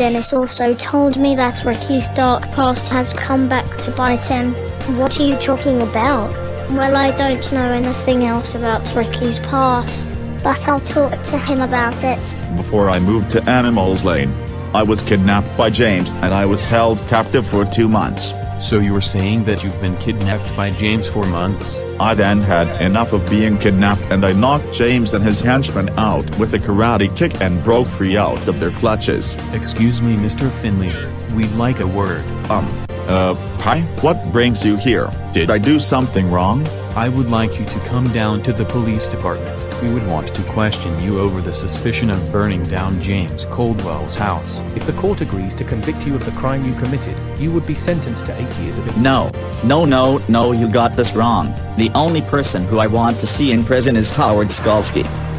Dennis also told me that Ricky's dark past has come back to bite him. What are you talking about? Well, I don't know anything else about Ricky's past, but I'll talk to him about it. Before I moved to Animals Lane, I was kidnapped by James and I was held captive for two months. So you're saying that you've been kidnapped by James for months? I then had enough of being kidnapped and I knocked James and his henchmen out with a karate kick and broke free out of their clutches. Excuse me Mr. Finley, we'd like a word. Um, uh, hi, what brings you here? Did I do something wrong? I would like you to come down to the police department. We would want to question you over the suspicion of burning down James Coldwell's house. If the court agrees to convict you of the crime you committed, you would be sentenced to eight years of imprisonment. No, no, no, no, you got this wrong. The only person who I want to see in prison is Howard Skolsky.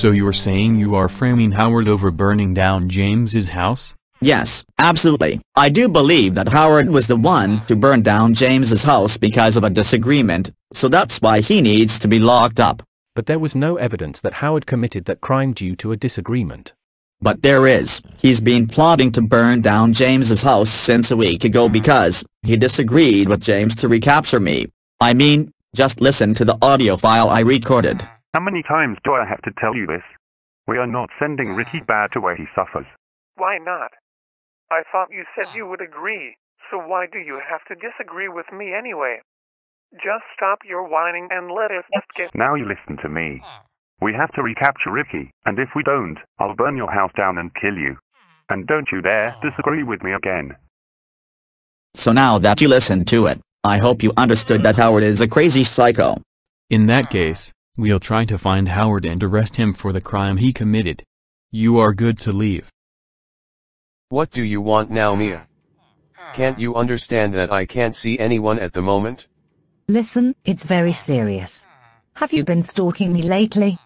So you're saying you are framing Howard over burning down James's house? Yes, absolutely. I do believe that Howard was the one to burn down James's house because of a disagreement, so that's why he needs to be locked up. But there was no evidence that Howard committed that crime due to a disagreement. But there is. He's been plotting to burn down James's house since a week ago because he disagreed with James to recapture me. I mean, just listen to the audio file I recorded. How many times do I have to tell you this? We are not sending Ricky back to where he suffers. Why not? I thought you said you would agree, so why do you have to disagree with me anyway? Just stop your whining and let us just get. Now you listen to me. We have to recapture Ricky, and if we don't, I'll burn your house down and kill you. And don't you dare disagree with me again. So now that you listened to it, I hope you understood that Howard is a crazy psycho. In that case, we'll try to find Howard and arrest him for the crime he committed. You are good to leave. What do you want now Mia? Can't you understand that I can't see anyone at the moment? Listen, it's very serious. Have you been stalking me lately?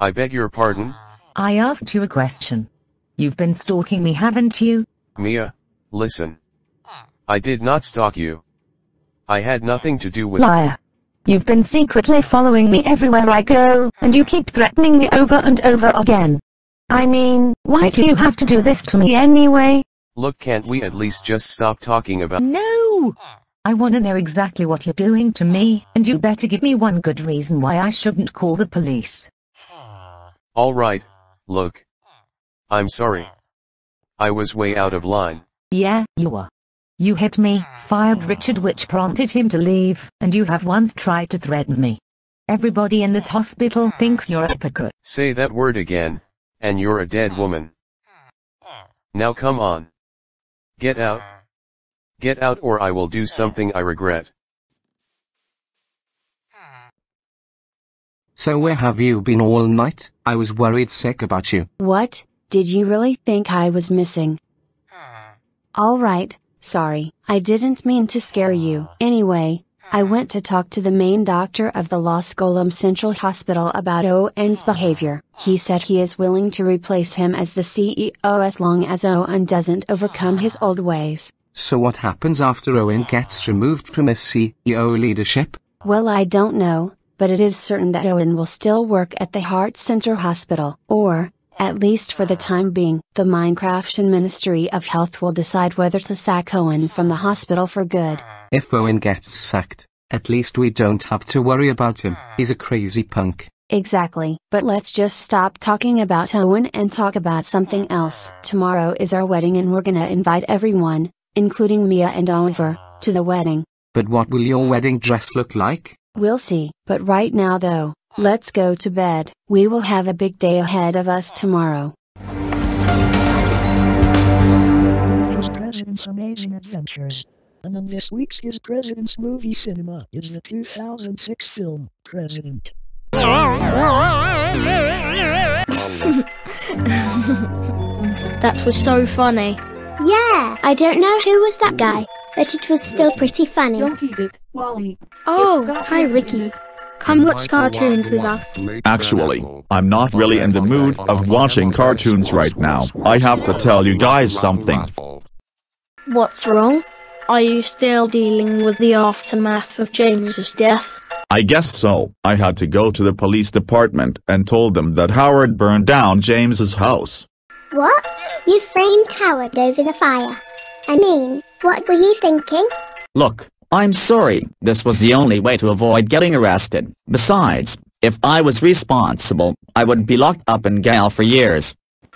I beg your pardon? I asked you a question. You've been stalking me, haven't you? Mia, listen. I did not stalk you. I had nothing to do with- Liar. You've been secretly following me everywhere I go, and you keep threatening me over and over again. I mean, why do you have to do this to me anyway? Look can't we at least just stop talking about- No! I want to know exactly what you're doing to me, and you better give me one good reason why I shouldn't call the police. Alright, look. I'm sorry. I was way out of line. Yeah, you were. You hit me, fired Richard which prompted him to leave, and you have once tried to threaten me. Everybody in this hospital thinks you're a hypocrite. Say that word again, and you're a dead woman. Now come on. Get out. Get out or I will do something I regret. So where have you been all night? I was worried sick about you. What? Did you really think I was missing? Alright, sorry, I didn't mean to scare you. Anyway, I went to talk to the main doctor of the Los Golem Central Hospital about Owen's behavior. He said he is willing to replace him as the CEO as long as Owen doesn't overcome his old ways. So what happens after Owen gets removed from his CEO leadership? Well, I don't know, but it is certain that Owen will still work at the Heart Center Hospital, or, at least for the time being, the Minecraftian Ministry of Health will decide whether to sack Owen from the hospital for good. If Owen gets sacked, at least we don't have to worry about him. He's a crazy punk. Exactly. But let's just stop talking about Owen and talk about something else. Tomorrow is our wedding and we're gonna invite everyone, including Mia and Oliver, to the wedding. But what will your wedding dress look like? We'll see. But right now though, let's go to bed. We will have a big day ahead of us tomorrow. His President's Amazing Adventures. Among this week's His President's Movie Cinema is the 2006 film, President. That was so funny. Yeah, I don't know who was that guy, but it was still pretty funny. Don't eat it, Wally. Oh, hi Ricky. Come watch cartoons with us. Actually, I'm not really in the mood of watching cartoons right now. I have to tell you guys something. What's wrong? Are you still dealing with the aftermath of James's death? I guess so. I had to go to the police department and told them that Howard burned down James's house. What? You framed Howard over the fire. I mean, what were you thinking? Look, I'm sorry, this was the only way to avoid getting arrested. Besides, if I was responsible, I would be locked up in jail for years.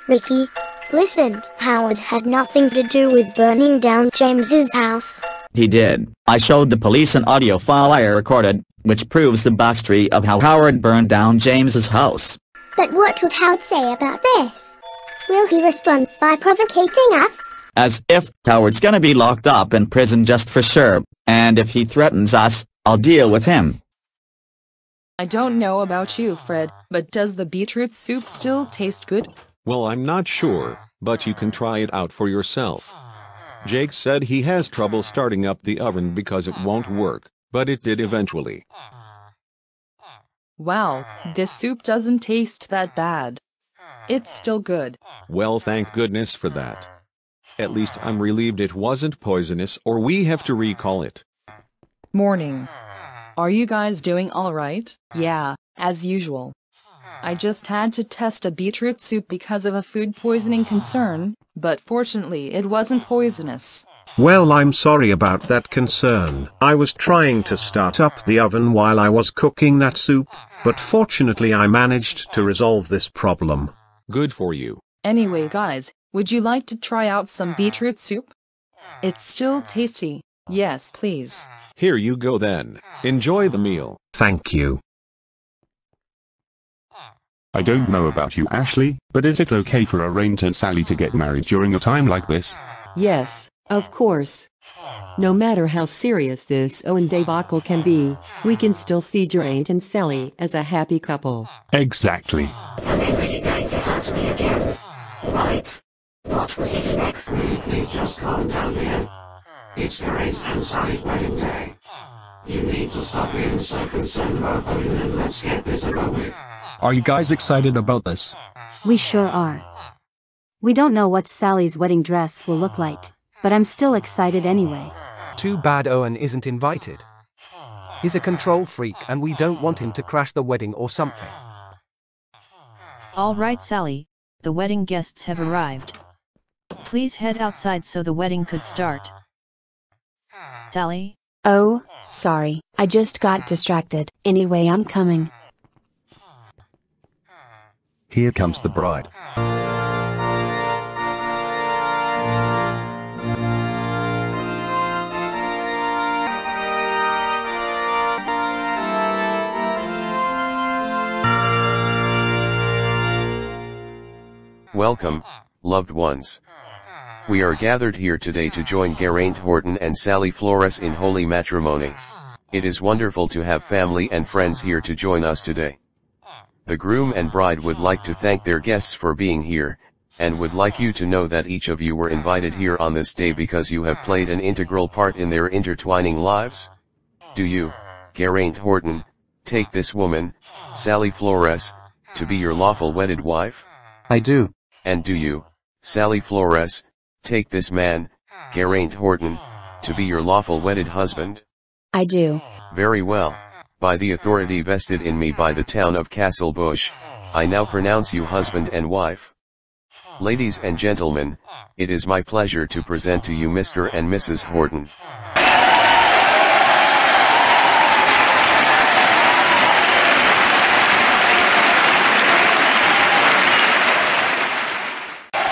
Ricky, listen, Howard had nothing to do with burning down James's house. He did. I showed the police an audio file I recorded, which proves the backstory of how Howard burned down James's house. But what would Howard say about this? Will he respond by provocating us? As if Howard's gonna be locked up in prison just for sure, and if he threatens us, I'll deal with him. I don't know about you, Fred, but does the beetroot soup still taste good? Well, I'm not sure, but you can try it out for yourself. Jake said he has trouble starting up the oven because it won't work, but it did eventually. Wow, this soup doesn't taste that bad. It's still good. Well, thank goodness for that. At least I'm relieved it wasn't poisonous or we have to recall it. Morning. Are you guys doing alright? Yeah, as usual. I just had to test a beetroot soup because of a food poisoning concern, but fortunately it wasn't poisonous. Well I'm sorry about that concern. I was trying to start up the oven while I was cooking that soup, but fortunately I managed to resolve this problem. Good for you. Anyway guys, would you like to try out some beetroot soup? It's still tasty. Yes, please. Here you go then. Enjoy the meal. Thank you. I don't know about you Ashley, but is it okay for Geraint and Sally to get married during a time like this? Yes, of course. No matter how serious this Owen debacle can be, we can still see Geraint and Sally as a happy couple. Exactly. Right. What was it next? Please just calm down, dear. It's Geraint and Sally's wedding day. You need to stop being so concerned about Owen and let's get this over with. Are you guys excited about this? We sure are. We don't know what Sally's wedding dress will look like, but I'm still excited anyway. Too bad Owen isn't invited. He's a control freak and we don't want him to crash the wedding or something. All right, Sally, the wedding guests have arrived. Please head outside so the wedding could start. Sally? Oh, sorry, I just got distracted. Anyway, I'm coming. Here comes the bride. Welcome, loved ones. We are gathered here today to join Geraint Horton and Sally Flores in holy matrimony. It is wonderful to have family and friends here to join us today. The groom and bride would like to thank their guests for being here, and would like you to know that each of you were invited here on this day because you have played an integral part in their intertwining lives. Do you, Geraint Horton, take this woman, Sally Flores, to be your lawful wedded wife? I do. And do you, Sally Flores, take this man, Geraint Horton, to be your lawful wedded husband? I do. Very well. By the authority vested in me by the town of Castle Bush, I now pronounce you husband and wife. Ladies and gentlemen, it is my pleasure to present to you Mr. and Mrs. Horton.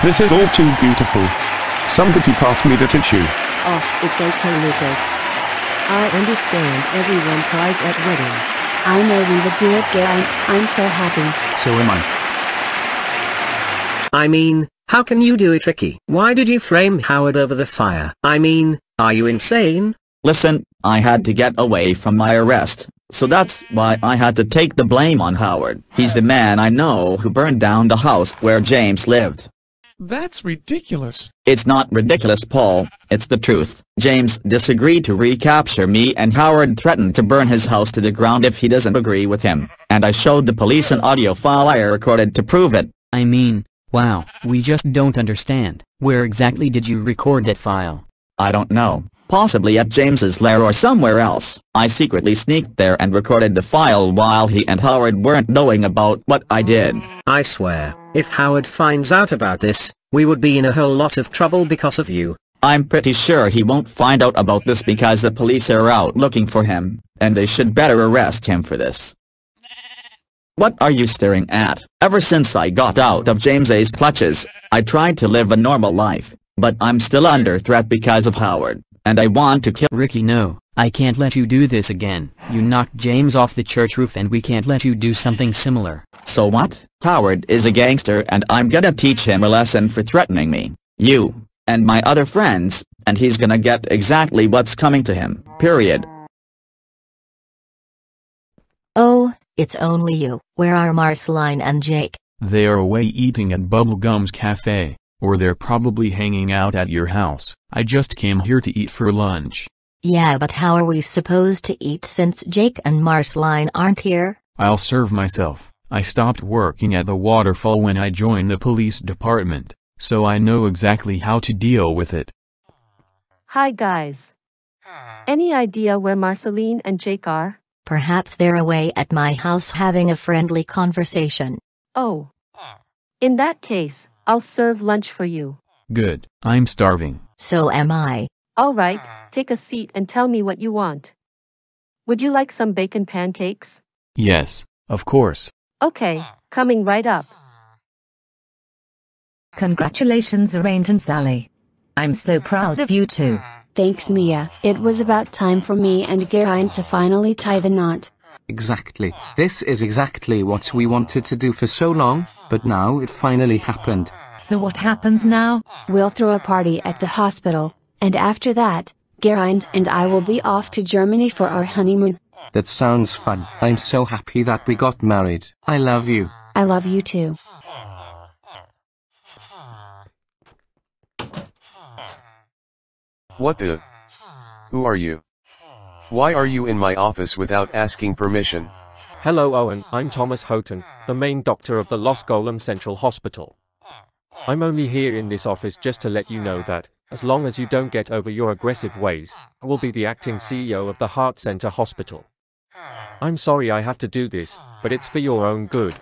This is all too beautiful. Somebody pass me the tissue. Oh, it's okay, Lucas. I understand everyone cries at weddings. I know we would do it, Geraint. I'm so happy. So am I. I mean, how can you do it, Ricky? Why did you frame Howard over the fire? I mean, are you insane? Listen, I had to get away from my arrest, so that's why I had to take the blame on Howard. He's the man I know who burned down the house where James lived. That's ridiculous. It's not ridiculous Paul, it's the truth. James disagreed to recapture me and Howard threatened to burn his house to the ground if he doesn't agree with him, and I showed the police an audio file I recorded to prove it. I mean, wow, we just don't understand. Where exactly did you record that file? I don't know, possibly at James's lair or somewhere else. I secretly sneaked there and recorded the file while he and Howard weren't knowing about what I did. I swear, if Howard finds out about this, we would be in a whole lot of trouble because of you. I'm pretty sure he won't find out about this because the police are out looking for him, and they should better arrest him for this. What are you staring at? Ever since I got out of James A's clutches, I tried to live a normal life, but I'm still under threat because of Howard, and I want to kill- Ricky no, I can't let you do this again. You knocked James off the church roof and we can't let you do something similar. So what? Howard is a gangster and I'm gonna teach him a lesson for threatening me. You, and my other friends, and he's gonna get exactly what's coming to him, period. Oh, it's only you. Where are Marceline and Jake? They are away eating at Bubblegum's cafe, or they're probably hanging out at your house. I just came here to eat for lunch. Yeah, but how are we supposed to eat since Jake and Marceline aren't here? I'll serve myself. I stopped working at the waterfall when I joined the police department, so I know exactly how to deal with it. Hi guys. Any idea where Marceline and Jake are? Perhaps they're away at my house having a friendly conversation. Oh. In that case, I'll serve lunch for you. Good. I'm starving. So am I. Alright, hmm. take a seat and tell me what you want. Would you like some bacon pancakes? Yes, of course. Okay, hmm. coming right up. Hmm. Congratulations Geraint and Sally. I'm so proud of you two. Thanks Mia. It was about time for me and Geraint to finally tie the knot. Exactly. This is exactly what we wanted to do for so long, but now it finally happened. So what happens now? We'll throw a party at the hospital, and after that, Geraint and I will be off to Germany for our honeymoon. That sounds fun. I'm so happy that we got married. I love you. I love you too. What the? Who are you? Why are you in my office without asking permission? Hello Owen, I'm Thomas Houghton, the main doctor of the Los Golem Central Hospital. I'm only here in this office just to let you know that, as long as you don't get over your aggressive ways, I will be the acting CEO of the Heart Center Hospital. I'm sorry I have to do this, but it's for your own good.